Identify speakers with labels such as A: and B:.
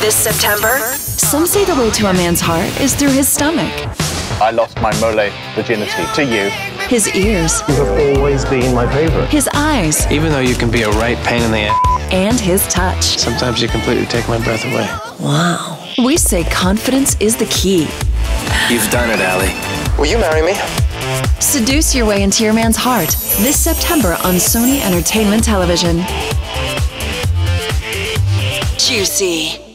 A: This September,
B: Some say the way to a man's heart is through his stomach,
C: I lost my mole virginity to you.
B: his ears,
D: You have always been my favorite.
B: his eyes,
E: Even though you can be a right pain in the ass,
B: and his touch.
E: sometimes you completely take my breath away. Wow.
B: We say confidence is the key.
E: You've done it, Allie.
D: Will you marry me?
B: Seduce your way into your man's heart this September on Sony Entertainment Television.
A: Juicy.